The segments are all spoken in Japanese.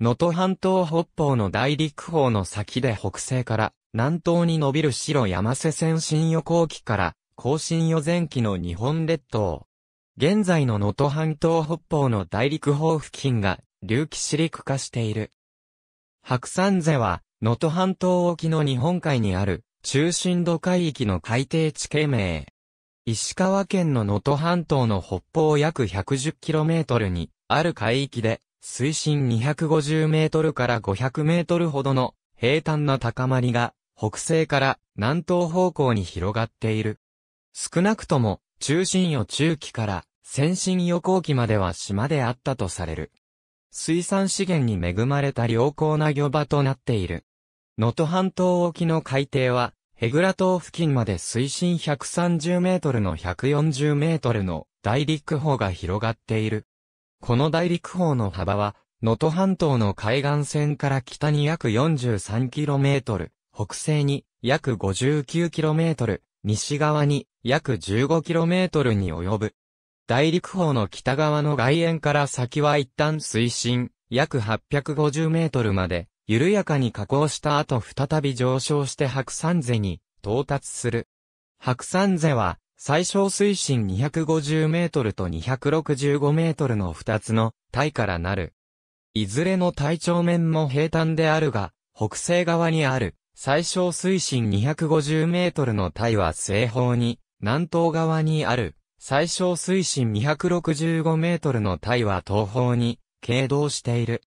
能登半島北方の大陸方の先で北西から南東に伸びる白山瀬線新予後期から甲信予前期の日本列島。現在の能登半島北方の大陸方付近が隆起シ陸化している。白山瀬は能登半島沖の日本海にある中心度海域の海底地形名。石川県の能登半島の北方約 110km にある海域で水深250メートルから500メートルほどの平坦な高まりが北西から南東方向に広がっている。少なくとも中心予中期から先進予後期までは島であったとされる。水産資源に恵まれた良好な漁場となっている。能登半島沖の海底は、ヘグラ島付近まで水深130メートルの140メートルの大陸方が広がっている。この大陸方の幅は、能登半島の海岸線から北に約 43km、北西に約 59km、西側に約 15km に及ぶ。大陸方の北側の外縁から先は一旦水深約 850m まで緩やかに下降した後再び上昇して白山瀬に到達する。白山瀬は最小水深250メートルと265メートルの2つの体からなる。いずれの体長面も平坦であるが、北西側にある最小水深250メートルの体は西方に、南東側にある最小水深265メートルの体は東方に傾動している。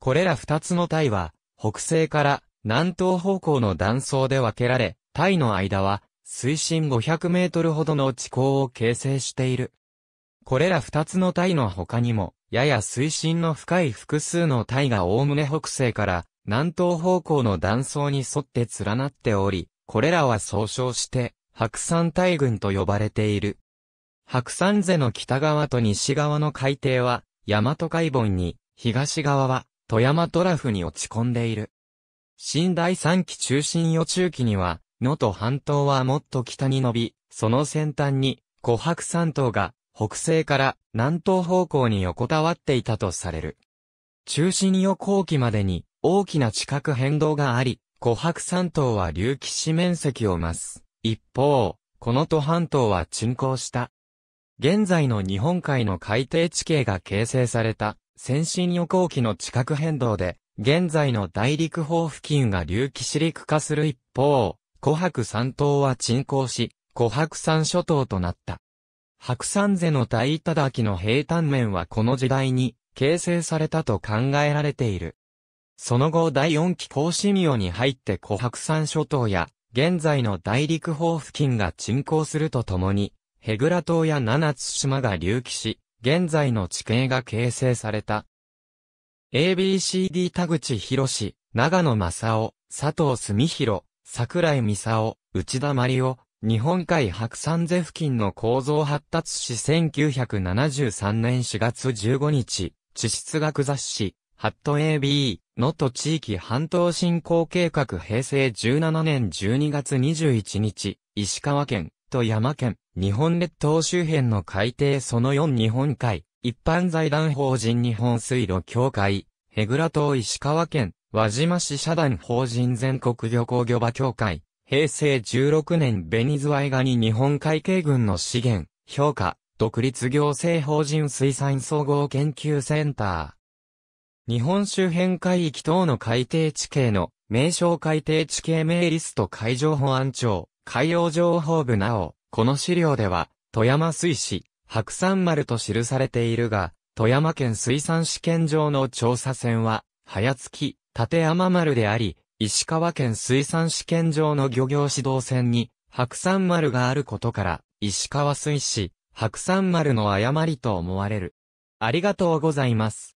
これら2つの体は北西から南東方向の断層で分けられ、体の間は水深500メートルほどの地溝を形成している。これら二つの体の他にも、やや水深の深い複数の体がおおむね北西から南東方向の断層に沿って連なっており、これらは総称して白山大群と呼ばれている。白山瀬の北側と西側の海底は大和海盆に、東側は富山トラフに落ち込んでいる。新第三期中心予中期には、能登半島はもっと北に伸び、その先端に、琥珀山島が、北西から南東方向に横たわっていたとされる。中心予後期までに、大きな地殻変動があり、琥珀山島は隆起し面積を増す。一方、この都半島は沈降した。現在の日本海の海底地形が形成された、先進予後期の地殻変動で、現在の大陸方付近が隆起し陸化する一方、琥珀山島は沈降し、琥珀山諸島となった。白山瀬の大頂の平坦面はこの時代に形成されたと考えられている。その後第4期甲子御に入って琥珀山諸島や現在の大陸方付近が沈降するとともに、ヘグラ島や七津島が隆起し、現在の地形が形成された。ABCD 田口博士、長野正夫、佐藤澄弘、桜井美沙内田真理夫、日本海白山瀬付近の構造発達史1973年4月15日、地質学雑誌、ハット AB、能登地域半島振興計画平成17年12月21日、石川県、富山県、日本列島周辺の海底その4日本海、一般財団法人日本水路協会、ヘグラ島石川県、輪島市社団法人全国漁港漁場協会、平成16年ベニズワイガニ日本海警軍の資源、評価、独立行政法人水産総合研究センター。日本周辺海域等の海底地形の名称海底地形名リスト海上保安庁、海洋情報部なお、この資料では、富山水市、白山丸と記されているが、富山県水産試験場の調査船は、早月、立山丸であり、石川県水産試験場の漁業指導船に、白山丸があることから、石川水市、白山丸の誤りと思われる。ありがとうございます。